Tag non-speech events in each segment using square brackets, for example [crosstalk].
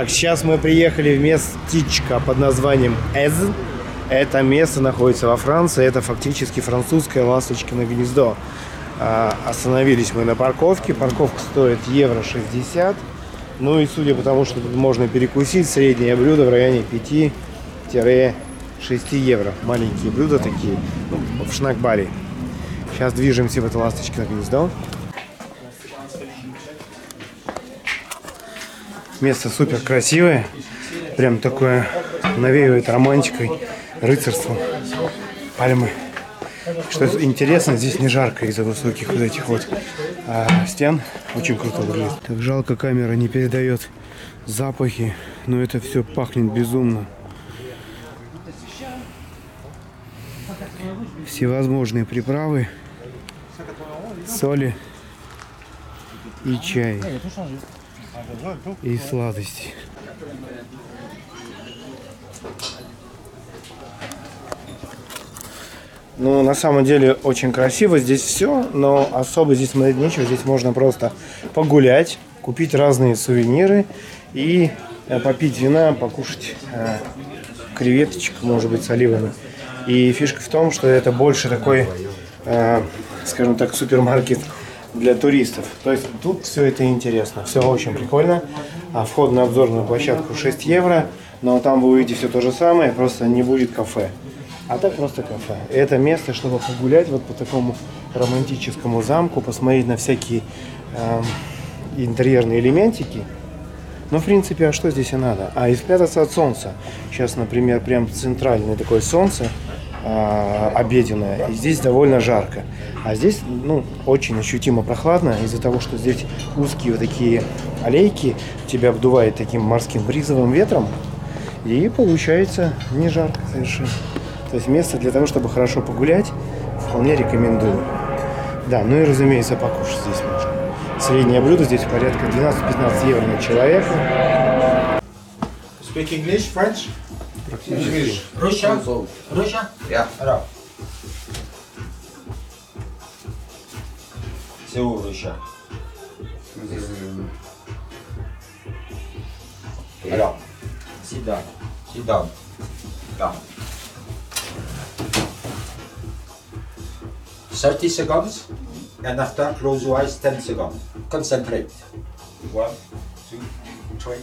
Так, сейчас мы приехали в местечко под названием Эз. Это место находится во Франции. Это фактически французское ласточкино гнездо. А, остановились мы на парковке. Парковка стоит евро 60. Ну и судя по тому, что тут можно перекусить, среднее блюдо в районе 5-6 евро. Маленькие блюда такие, ну, в шнак-баре. Сейчас движемся в это ласточкино гнездо. Место супер красивое. Прям такое навеивает романтикой, рыцарством. Пальмы. Что интересно, здесь не жарко из-за высоких вот этих вот а, стен. Очень круто выглядит. Так жалко, камера не передает запахи, но это все пахнет безумно. Всевозможные приправы, соли и чай. И сладости. Ну, на самом деле, очень красиво здесь все, но особо здесь смотреть нечего. Здесь можно просто погулять, купить разные сувениры и э, попить вина, покушать э, креветочек, может быть, с оливами. И фишка в том, что это больше такой, э, скажем так, супермаркет для туристов. То есть тут все это интересно, все очень прикольно. А вход на обзорную площадку 6 евро, но там вы увидите все то же самое, просто не будет кафе. А так просто кафе. Это место, чтобы погулять вот по такому романтическому замку, посмотреть на всякие эм, интерьерные элементики. Ну, в принципе, а что здесь и надо? А, и спрятаться от солнца. Сейчас, например, прям центральное такое солнце, э, обеденное, и здесь довольно жарко. А здесь, ну, очень ощутимо прохладно из-за того, что здесь узкие вот такие аллейки, тебя обдувает таким морским бризовым ветром, и получается не жарко совершенно. То есть место для того, чтобы хорошо погулять, вполне рекомендую. Да, ну и разумеется, покушать здесь можно. Среднее блюдо здесь порядка 12-15 евро на человека. Speak English, French? English. Russia? Russia? Yeah. C'est où Russia Alors, sit down. Sit down. Down. 30 seconds and after close your eyes 10 seconds. Concentrate. One, two, three,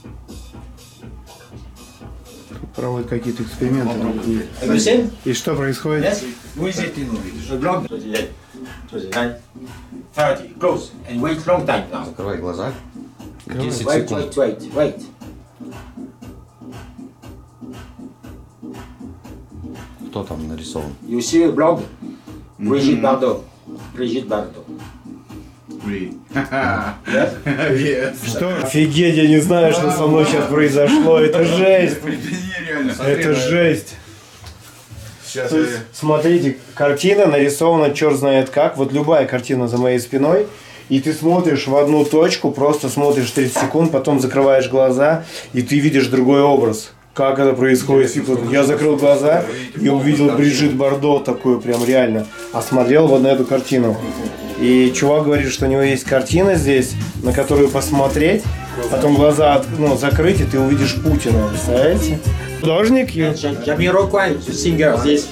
Проводят какие-то эксперименты. Everything? И что происходит? Yes? Who is it? The block? 28, 29, 30. Close and wait long time now. Закрывай глаза. 10 Wait, секунд. wait, wait, wait. Кто там нарисован? You see blog? Brigitte Bardot. Brigitte Bardot. Что? Офигеть, я не знаю, что со мной сейчас произошло. Это жесть. Это жесть. Сейчас То есть, смотрите, картина нарисована черт знает как. Вот любая картина за моей спиной. И ты смотришь в одну точку, просто смотришь 30 секунд, потом закрываешь глаза, и ты видишь другой образ. Как это происходит? Типа, Я закрыл глаза и увидел Бриджит Бардо такую прям реально. А смотрел вот на эту картину. И чувак говорит, что у него есть картина здесь, на которую посмотреть, потом глаза ну, закрыть, и ты увидишь Путина. Представляете? Художник, Jamiroquai, singer, this.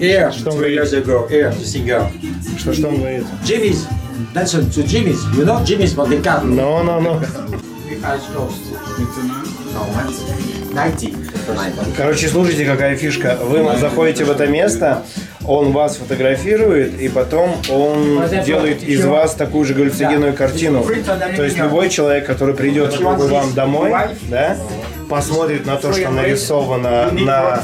Here, Что он three говорит? years ago, here, the singer. Что, что он говорит? Jimmy's, listen to Jimmy's. You know Jimmy's Monte Carlo? No, no, no. No, 90. 90. Короче, слушайте, какая фишка. Вы заходите в это место, он вас фотографирует, и потом он делает из вас такую же галлюциногенную картину. То есть любой человек, который придет к вам домой, да, посмотрит на то, что нарисовано на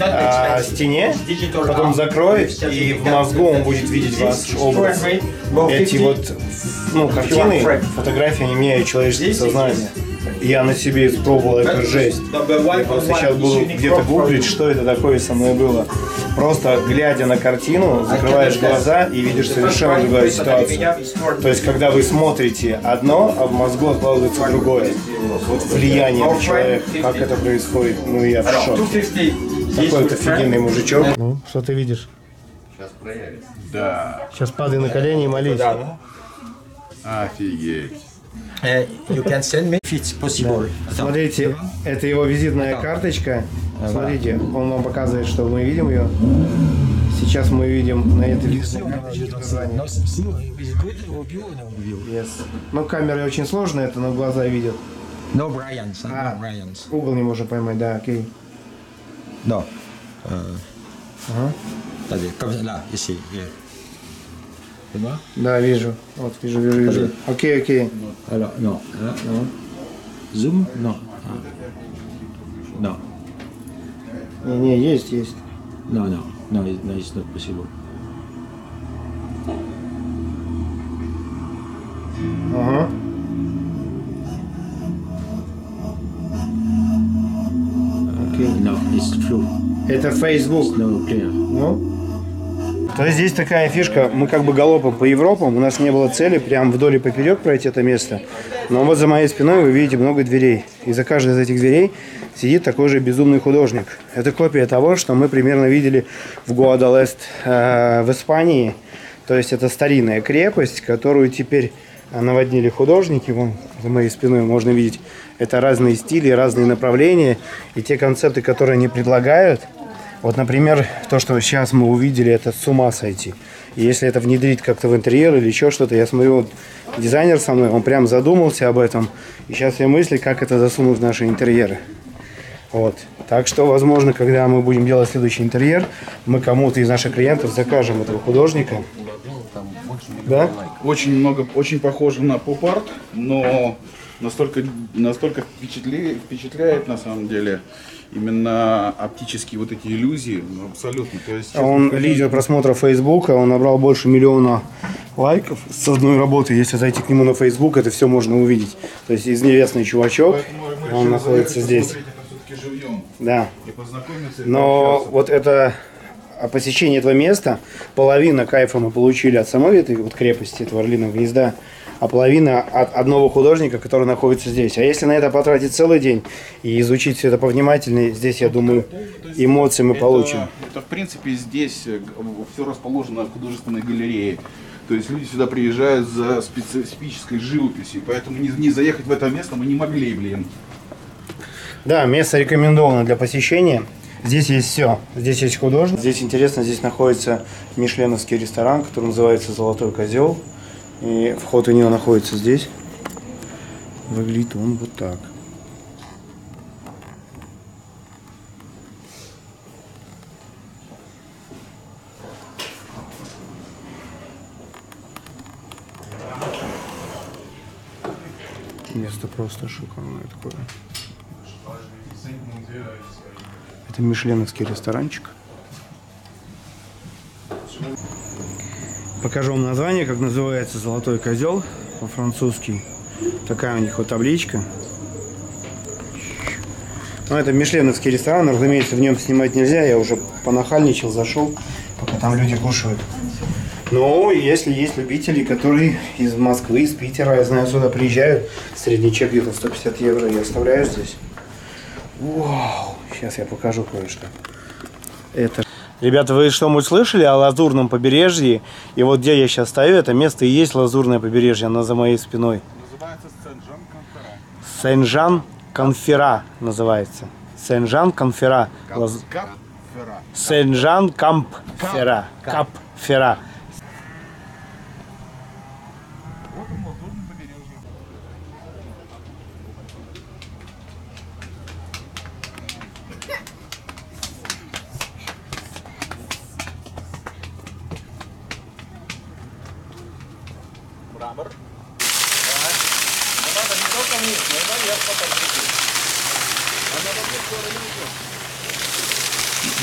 а, стене, потом закроет, и в мозгу он будет видеть ваш образ. Эти вот ну, картины, фотографии, они меняют человеческое сознание. Я на себе испробовал эту жесть. Я просто сейчас буду где-то гуглить, что это такое со мной было. Просто глядя на картину, закрываешь глаза и видишь совершенно другую ситуацию. То есть, когда вы смотрите одно, а в мозгу откладывается другое. Вот влияние на человека, как это происходит, ну я в шоке. Такой вот офигенный мужичок. Ну, что ты видишь? Сейчас проявится. Да. Сейчас падай на колени и молись. Офигеть. Uh, you can send me if it's possible. Смотрите, это его визитная карточка. Смотрите, он вам показывает, что мы видим ее. Сейчас мы видим на этой визитной карточке название. Yes. Ну, камера очень сложная, это на глаза видят. No Brian's, huh? Ah. no Brian's. Угол не можем поймать, да, окей. No. Uh, Ага. attendez, comme là, ici. Yeah. Tu vois Да, вижу. Вот, вижу, вижу, вижу. Окей, окей. Alors, non. Là, non. Zoom Non. Ah. Non. Не, не, есть, есть. No, no. No, it- no, it's not possible. Ага. Окей. No, it's true. Это Facebook. No, clear. Ну? То есть здесь такая фишка, мы как бы галопом по Европам, у нас не было цели прям вдоль и поперек пройти это место. Но вот за моей спиной вы видите много дверей. И за каждой из этих дверей сидит такой же безумный художник. Это копия того, что мы примерно видели в Гуадалест э, в Испании. То есть это старинная крепость, которую теперь э, наводнили художники. Вон за моей спиной можно видеть. Это разные стили, разные направления. И те концепты, которые они предлагают, вот, например, то, что сейчас мы увидели, это с ума сойти. И если это внедрить как-то в интерьер или еще что-то, я смотрю, вот дизайнер со мной, он прям задумался об этом. И сейчас я мысли, как это засунуть в наши интерьеры. Вот. Так что, возможно, когда мы будем делать следующий интерьер, мы кому-то из наших клиентов закажем этого художника. Да? Очень много, очень похоже на поп-арт, но настолько, настолько впечатли- впечатляет на самом деле именно оптические вот эти иллюзии, ну, абсолютно. То есть, Он сказать, лидер просмотра Фейсбука, он набрал больше миллиона лайков с одной работы. Если зайти к нему на Фейсбук, это все можно увидеть. То есть известный чувачок, поэтому он находится здесь. посмотреть это всё-таки живьем Да. и познакомиться. и Но пообщаться. вот это а, посещение этого места, половина кайфа мы получили от самой этой вот крепости, этого орлиного гнезда, а половина от одного художника, который находится здесь. А если на это потратить целый день и изучить все это повнимательнее, здесь, я думаю, эмоции мы получим. Это, это, в принципе здесь все расположено в художественной галерее. То есть люди сюда приезжают за специфической живописью, поэтому не, не заехать в это место мы не могли, блин. Да, место рекомендовано для посещения. Здесь есть все. Здесь есть художник. Здесь интересно, здесь находится мишленовский ресторан, который называется «Золотой козел». И вход у него находится здесь. Выглядит он вот так. Место просто шикарное такое. Это мишленовский ресторанчик. Покажу вам название, как называется «Золотой козел» по-французски. Такая у них вот табличка. Ну, это мишленовский ресторан, разумеется, в нем снимать нельзя. Я уже понахальничал, зашел, пока там люди кушают. Но если есть любители, которые из Москвы, из Питера, я знаю, сюда приезжают, средний чек где-то 150 евро и оставляю здесь. Вау! Сейчас я покажу кое-что. Это... Ребята, вы что-нибудь слышали о лазурном побережье? И вот где я сейчас стою, это место и есть лазурное побережье, оно за моей спиной. Называется Сен-Жан-Конферен. Сен-Жан-Конфера называется. Сен-Жан-Конфера. Лаз- Кап-Фера. Сен-Жан Камп-Фера. Кап-Фера.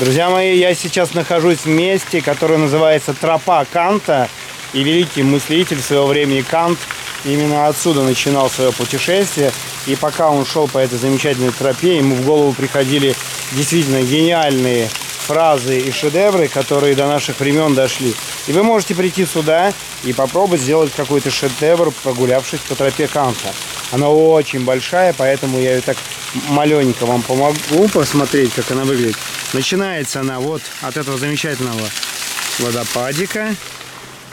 Друзья мои, я сейчас нахожусь в месте, которое называется Тропа Канта. И великий мыслитель своего времени Кант именно отсюда начинал свое путешествие. И пока он шел по этой замечательной тропе, ему в голову приходили действительно гениальные фразы и шедевры, которые до наших времен дошли. И вы можете прийти сюда и попробовать сделать какой-то шедевр, прогулявшись по тропе Канта. Она очень большая, поэтому я ее так маленько вам помогу посмотреть, как она выглядит. Начинается она вот от этого замечательного водопадика.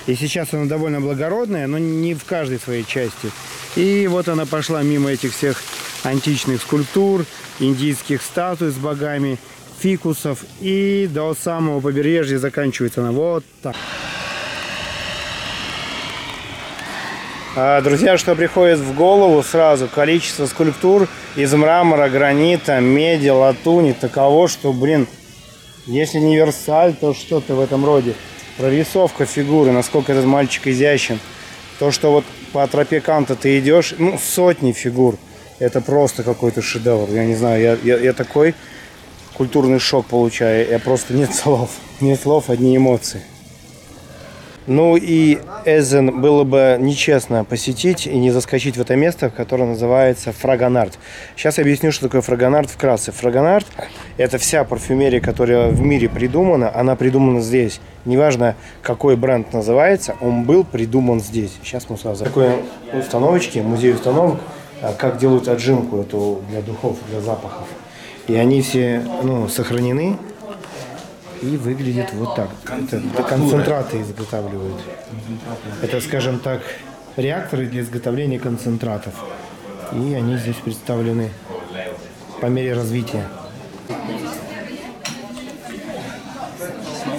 И сейчас она довольно благородная, но не в каждой своей части. И вот она пошла мимо этих всех античных скульптур, индийских статуй с богами, фикусов. И до самого побережья заканчивается она вот так. А, Друзья, что приходит в голову сразу, количество скульптур из мрамора, гранита, меди, латуни таково, что, блин, если не Версаль, то что-то в этом роде. Прорисовка фигуры, насколько этот мальчик изящен. То, что вот по тропе Канта ты идешь, ну, сотни фигур. Это просто какой-то шедевр. Я не знаю, я, я, я такой культурный шок получаю. Я просто нет [laughs] слов. Нет слов, одни эмоции. Ну и Эзен было бы нечестно посетить и не заскочить в это место, которое называется Фрагонард. Сейчас я объясню, что такое Фрагонард вкратце. Фрагонард – это вся парфюмерия, которая в мире придумана, она придумана здесь. Неважно, какой бренд называется, он был придуман здесь. Сейчас мы сразу... Такой установочки, музей установок, а, как делают отжимку эту для духов, для запахов. И они все ну, сохранены, и выглядит вот так. Это, концентраты изготавливают. Это, скажем так, реакторы для изготовления концентратов. И они здесь представлены по мере развития.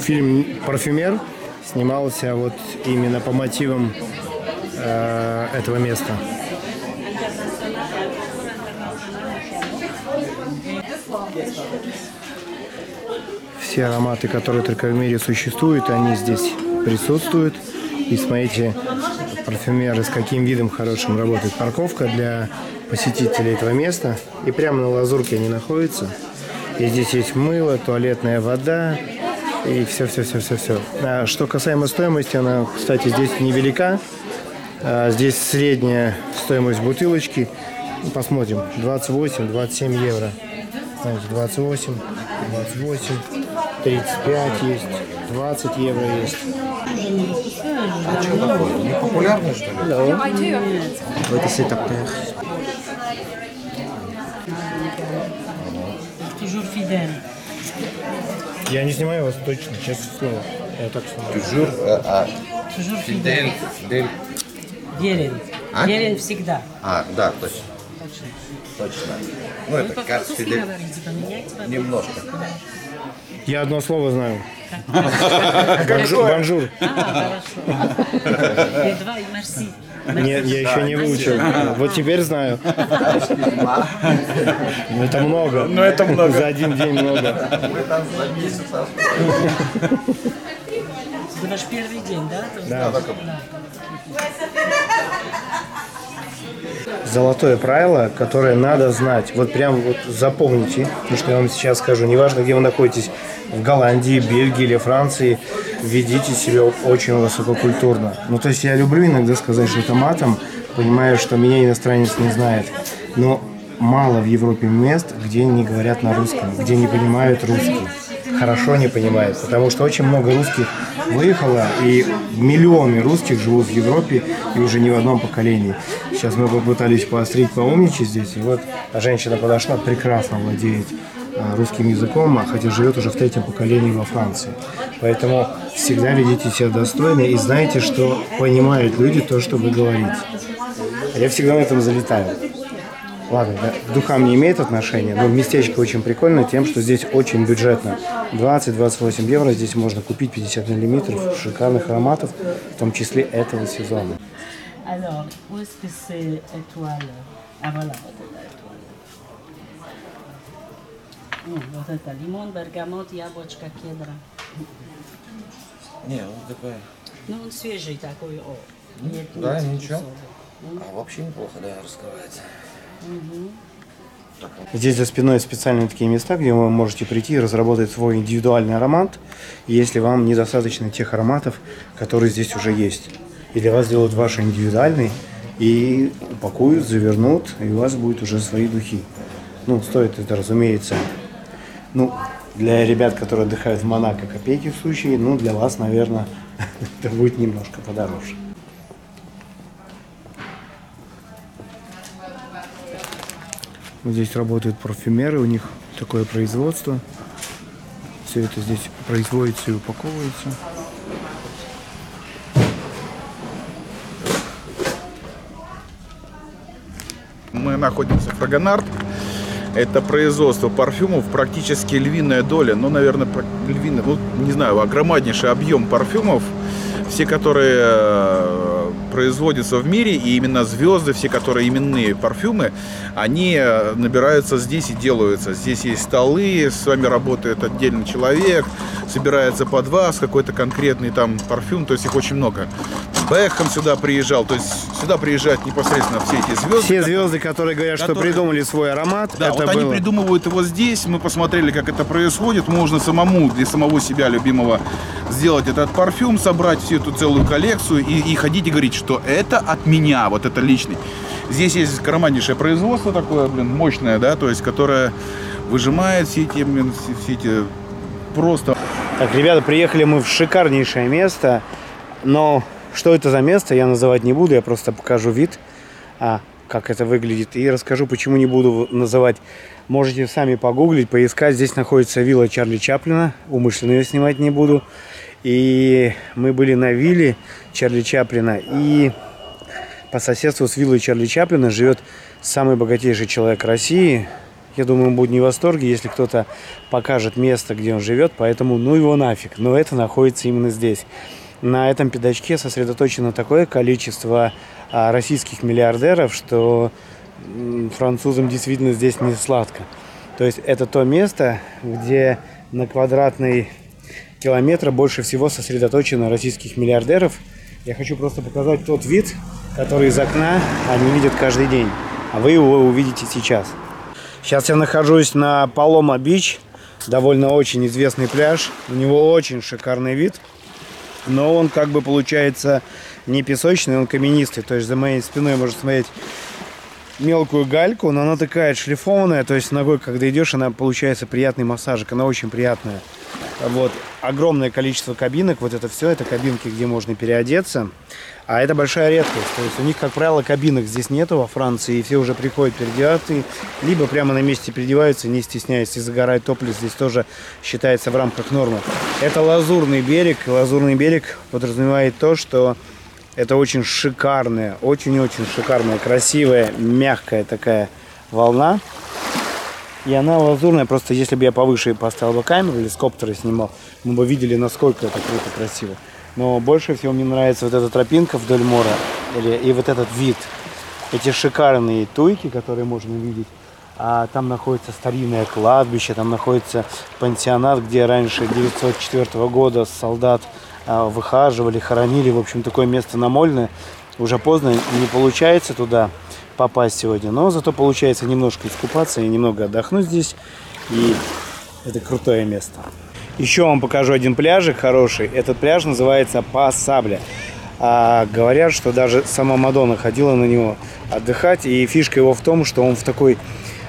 Фильм «Парфюмер» снимался вот именно по мотивам э, этого места. Все ароматы, которые только в мире существуют, они здесь присутствуют. И смотрите, парфюмеры с каким видом хорошим работает. Парковка для посетителей этого места. И прямо на лазурке они находятся. И здесь есть мыло, туалетная вода. И все-все-все-все-все. А что касаемо стоимости, она, кстати, здесь невелика. А здесь средняя стоимость бутылочки. Посмотрим. 28-27 евро. Знаете, 28, 28, 35 есть, 20 евро есть. Популярный, что ли? Вот это сетаптер. Toujours fidèle. Я не снимаю вас точно, честное слово. Я так снимаю. Жур, а, Toujours Фидель. Фидель. Верен. А? Верен всегда. А, да, точно. Точно. Ну, это как Фидель. Немножко. Я одно слово знаю. [laughs] Bonjour. Bonjour. А, хорошо. И два, и merci. Нет, я еще не выучил. Вот теперь знаю. Ну, Это много. Ну это много. За один день много. Это ваш первый день, да? Да. Золотое правило, которое надо знать. Вот прям вот запомните, потому что я вам сейчас скажу, неважно, где вы находитесь, в Голландии, Бельгии или Франции, ведите себя очень высококультурно. Ну, то есть я люблю иногда сказать что-то матом, понимаю, что меня иностранец не знает. Но мало в Европе мест, где не говорят на русском, где не понимают русский. Хорошо не понимают, потому что очень много русских выехало, и миллионы русских живут в Европе, и уже не в одном поколении. Сейчас мы попытались поострить, поумничать здесь, и вот женщина подошла, прекрасно владеет а, русским языком, а хотя живет уже в третьем поколении во Франции. Поэтому всегда ведите себя достойно и знайте, что понимают люди то, что вы говорите. Я всегда на этом залетаю. Ладно, да, к духам не имеет отношения, но местечко очень прикольное тем, что здесь очень бюджетно. 20-28 евро. Здесь можно купить 50 миллиметров шикарных ароматов, в том числе этого сезона. Ah вот это лимон, бергамот, яблочко, кедра. Не, он такой... Ну, он свежий такой, о. Нет, да, нет ничего. А вообще неплохо, да, раскрывается. Здесь за спиной специальные такие места, где вы можете прийти и разработать свой индивидуальный аромат, если вам недостаточно тех ароматов, которые здесь уже есть. И для вас сделают ваш индивидуальный и упакуют, завернут, и у вас будет уже свои духи. Ну, стоит это, разумеется, ну, для ребят, которые отдыхают в Монако, копейки в случае, ну, для вас, наверное, [laughs] это будет немножко подороже. Вот Здесь работают парфюмеры, у них такое производство. Все это здесь производится и упаковывается. Мы находимся в Фрагонард. Это производство парфюмов, практически львиная доля, ну, наверное, львиная, ну, не знаю, огромнейший объем парфюмов, все, которые производятся в мире, и именно звезды, все, которые именные парфюмы, они э, набираются здесь и делаются. Здесь есть столы, с вами работает отдельный человек, собирается под вас какой-то конкретный там парфюм, то есть их очень много. Бэхэм сюда приезжал, то есть сюда приезжают непосредственно все эти звезды. Все звезды, которые говорят, что которые- придумали свой аромат, Да, это вот они было. придумывают его здесь, мы посмотрели, как это происходит. Можно самому, для самого себя любимого, сделать этот парфюм, собрать всю эту целую коллекцию и, и ходить и говорить, что это от меня, вот это личный. Здесь есть громаднейшее производство такое, блин, мощное, да, то есть, которое выжимает все эти, блин, все эти просто Так, ребята, приехали мы в шикарнейшее место, но что это за место, я называть не буду, я просто покажу вид, а, как это выглядит, и расскажу, почему не буду называть. Можете сами погуглить, поискать. Здесь находится вилла Чарли Чаплина, умышленно ее снимать не буду. И мы были на вилле Чарли Чаплина, и по соседству с виллой Чарли Чаплина живет самый богатейший человек России. Я думаю, он будет не в восторге, если кто-то покажет место, где он живет, поэтому ну его нафиг. Но это находится именно здесь. На этом пятачке сосредоточено такое количество а, российских миллиардеров, что французам действительно здесь не сладко. То есть это то место, где на квадратный километр больше всего сосредоточено российских миллиардеров. Я хочу просто показать тот вид, который из окна они видят каждый день. А вы его увидите сейчас. Сейчас я нахожусь на Палома Бич, довольно очень известный пляж. У него очень шикарный вид. Но он как бы получается не песочный, он каменистый. То есть за моей спиной можно смотреть мелкую гальку, но она такая шлифованная, то есть ногой, когда идешь, она получается приятный массажик, она очень приятная. Вот. Огромное количество кабинок, вот это все, это кабинки, где можно переодеться. А это большая редкость. То есть у них, как правило, кабинок здесь нету во Франции, и все уже приходят переодеваться, либо прямо на месте переодеваются, не стесняясь, и загорать топлес здесь тоже считается в рамках нормы. Это лазурный берег. Лазурный берег подразумевает то, что это очень шикарная, очень-очень шикарная, красивая, мягкая такая волна. И она лазурная, просто если бы я повыше поставил бы камеру или с коптера снимал, мы бы видели, насколько это круто, красиво. Но больше всего мне нравится вот эта тропинка вдоль моря или, и вот этот вид. Эти шикарные туйки, которые можно видеть. А там находится старинное кладбище, там находится пансионат, где раньше 904 года солдат а, выхаживали, хоронили. В общем, такое место намольное. Уже поздно, не получается туда попасть сегодня. Но зато получается немножко искупаться и немного отдохнуть здесь. И это крутое место. Еще вам покажу один пляжик хороший. Этот пляж называется Пасабля. А, говорят, что даже сама Мадонна ходила на него отдыхать. И фишка его в том, что он в такой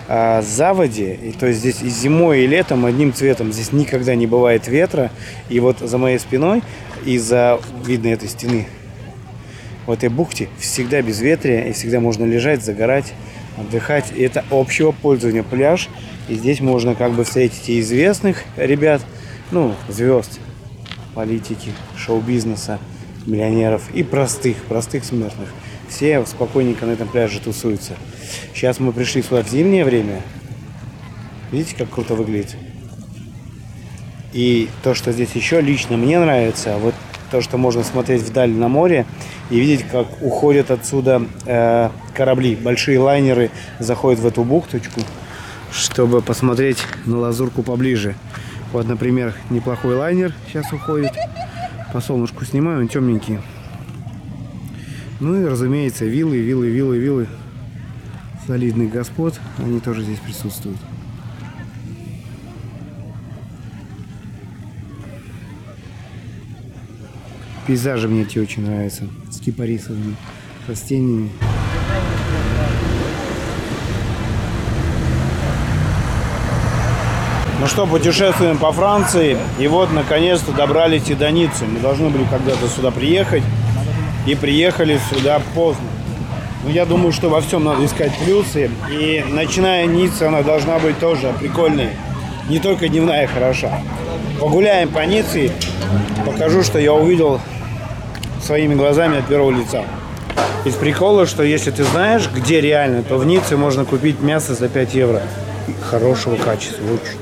а, заводе. И, то есть здесь и зимой, и летом одним цветом. Здесь никогда не бывает ветра. И вот за моей спиной, из-за видно этой стены, в этой бухте всегда безветрие, и всегда можно лежать, загорать, отдыхать. И это общего пользования пляж. И здесь можно как бы встретить и известных ребят, ну, звезд, политики, шоу-бизнеса, миллионеров и простых, простых смертных. Все спокойненько на этом пляже тусуются. Сейчас мы пришли сюда в зимнее время. Видите, как круто выглядит? И то, что здесь еще лично мне нравится, вот то, что можно смотреть вдаль на море и видеть, как уходят отсюда э, корабли. Большие лайнеры заходят в эту бухточку, чтобы посмотреть на лазурку поближе. Вот, например, неплохой лайнер сейчас уходит. По солнышку снимаю, он темненький. Ну и, разумеется, виллы, виллы, виллы, виллы солидных господ, они тоже здесь присутствуют. Пейзажи мне эти очень нравятся, с кипарисовыми растениями. Ну что, путешествуем по Франции, и вот наконец-то добрались и до Ниццы. Мы должны были когда-то сюда приехать, и приехали сюда поздно. Но я думаю, что во всем надо искать плюсы, и начиная Ницца, она должна быть тоже прикольной. Не только дневная хороша. Погуляем по Ницце, покажу, что я увидел своими глазами от первого лица. Из прикола, что если ты знаешь, где реально, то в Ницце можно купить мясо за 5 евро. Хорошего качества, лучше.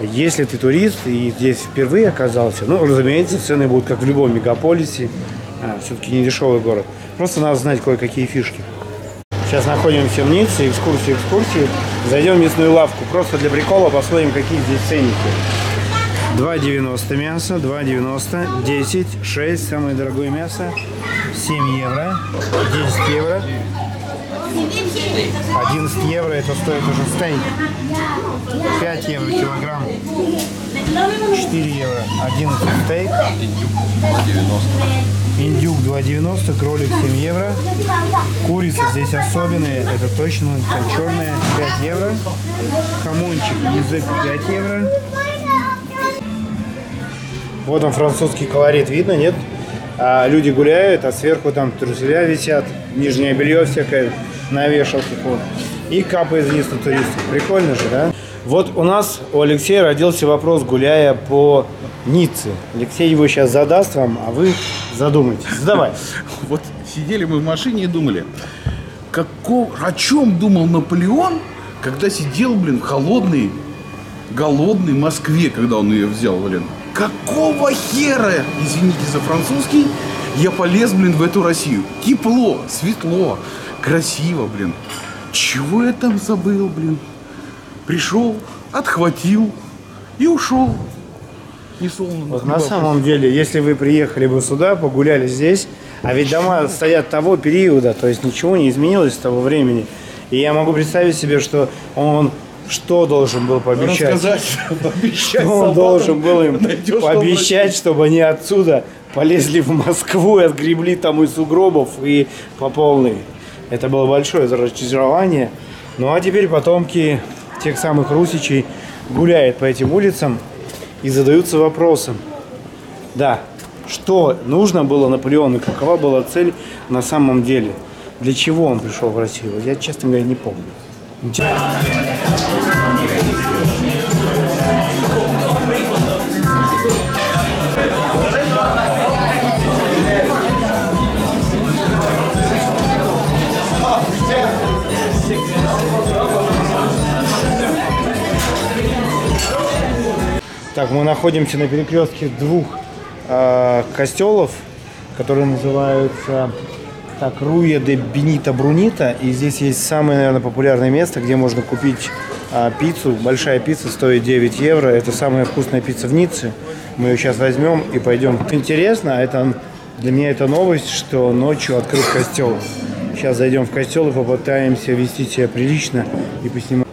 Если ты турист и здесь впервые оказался, ну, разумеется, цены будут как в любом мегаполисе. А, все-таки не дешевый город. Просто надо знать кое-какие фишки. Сейчас находимся в Ницце, экскурсии, экскурсии. Зайдем в мясную лавку. Просто для прикола посмотрим, какие здесь ценники. 2,90 мясо, 2,90, 10, 6, самое дорогое мясо, 7 евро, 10 евро, 11 евро это стоит уже стейк, 5 евро килограмм, 4 евро, 11 стейк, индюк 2,90, кролик 7 евро, курица здесь особенная, это точно черная, 5 евро, хамончик, язык 5 евро, вот он французский колорит, видно, нет? А люди гуляют, а сверху там труселя висят, нижнее белье всякое на вешалке. Вот. И капает вниз на туристов. Прикольно же, да? Вот у нас, у Алексея родился вопрос, гуляя по Ницце. Алексей его сейчас задаст вам, а вы задумайтесь. Задавай. [laughs] Вот сидели мы в машине и думали, о чем думал Наполеон, когда сидел, блин, в холодной, голодной Москве, когда он ее взял, блин. Какого хера, извините за французский, я полез, блин, в эту Россию. Тепло, светло, красиво, блин. Чего я там забыл, блин? Пришел, отхватил и ушел. Не солоно. Вот на самом деле, если вы приехали бы сюда, погуляли здесь, а ведь дома стоят того периода, то есть ничего не изменилось с того времени. И я могу представить себе, что он что должен был пообещать? Рассказать, пообещать Что он должен был им пообещать, чтобы они отсюда полезли в Москву и отгребли там из сугробов и по полной. Это было большое разочарование. Ну а теперь потомки тех самых русичей гуляют по этим улицам и задаются вопросом. Да, что нужно было Наполеону, какова была цель на самом деле? Для чего он пришел в Россию? Я, честно говоря, не помню. Так, мы находимся на перекрестке двух э, костелов, которые называются так, Руя де Бенита Брунита. И здесь есть самое, наверное, популярное место, где можно купить а, пиццу. Большая пицца стоит 9 евро. Это самая вкусная пицца в Ницце. Мы ее сейчас возьмем и пойдем. Интересно, это для меня это новость, что ночью открыт костел. Сейчас зайдем в костел и попытаемся вести себя прилично и поснимать.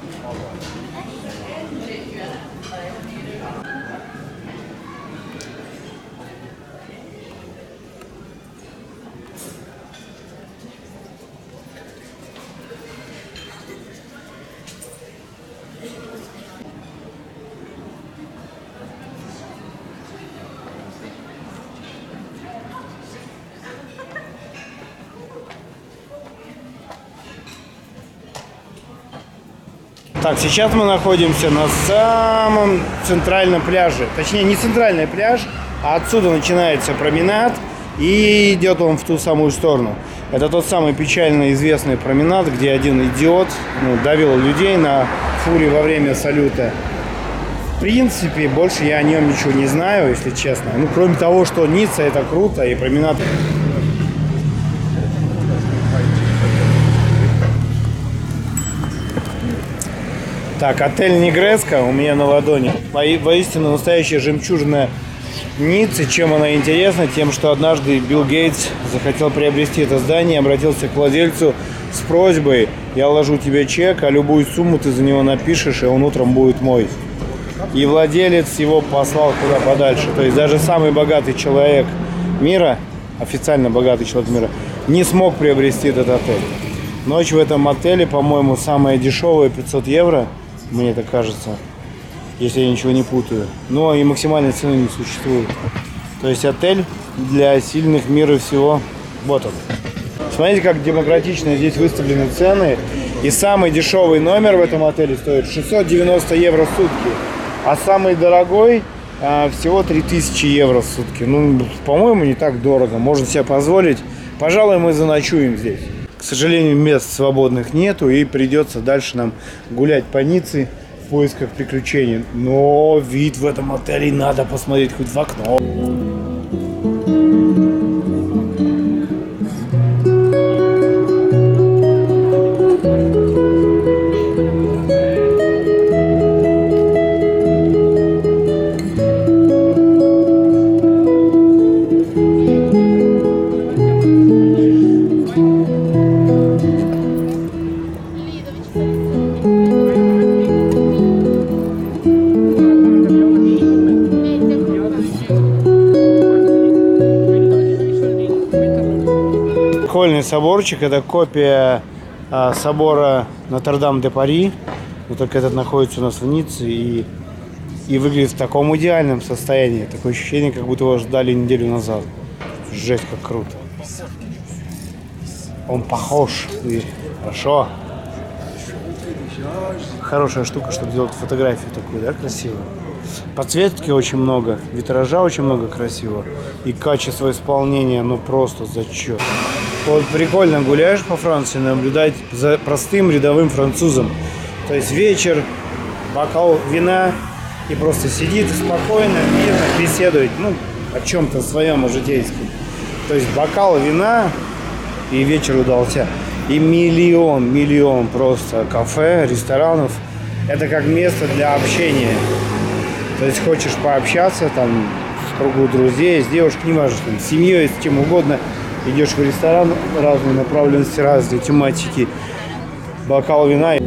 Так, сейчас мы находимся на самом центральном пляже. Точнее, не центральный пляж, а отсюда начинается променад и идет он в ту самую сторону. Это тот самый печально известный променад, где один идиот ну, давил людей на фуре во время салюта. принципе, больше я о нем ничего не знаю, если честно. Ну, кроме того, что Ницца это круто, и променад Так, отель Негреска у меня на ладони. Во- Воистину настоящая жемчужина Ниццы. Чем она интересна? Тем, что однажды Билл Гейтс захотел приобрести это здание, обратился к владельцу с просьбой «Я ложу тебе чек, а любую сумму ты за него напишешь, и он утром будет мой». И владелец его послал куда подальше. То есть даже самый богатый человек мира, официально богатый человек мира, не смог приобрести этот отель. Ночь в этом отеле, по-моему, самая дешевая 500 евро, мне так кажется, если я ничего не путаю. Но и максимальной цены не существует. То есть отель для сильных мира всего. Вот он. Смотрите, как демократично здесь выставлены цены. И самый дешевый номер в этом отеле стоит 690 евро в сутки. А самый дорогой а, всего 3000 евро в сутки. Ну, по-моему, не так дорого. Можно себе позволить. Пожалуй, мы заночуем здесь. К сожалению, мест свободных нету. И придется дальше нам гулять по Ницце в поисках приключений. Но вид в этом отеле надо посмотреть хоть в окно. Прикольный соборчик. Это копия а, собора Нотр-Дам-де-Пари. Но только этот находится у нас в Ницце и, и выглядит в таком идеальном состоянии. Такое ощущение, как будто его ждали неделю назад. Жесть, как круто. Он похож. И хорошо. Хорошая штука, чтобы сделать фотографию такую, да, красивую. Подсветки очень много, витража очень много красивого. И качество исполнения, ну просто зачет. Вот прикольно гуляешь по Франции, наблюдать за простым рядовым французом. То есть вечер, бокал вина и просто сидит спокойно, мирно беседует, ну, о чем-то своем, житейском. То есть бокал вина и вечер удался. И миллион, миллион просто кафе, ресторанов. Это как место для общения. То есть хочешь пообщаться там в кругу друзей, с девушкой, не важно, там, с семьей, с чем угодно. Идешь в ресторан, разные направленности, разные тематики. Бокал вина.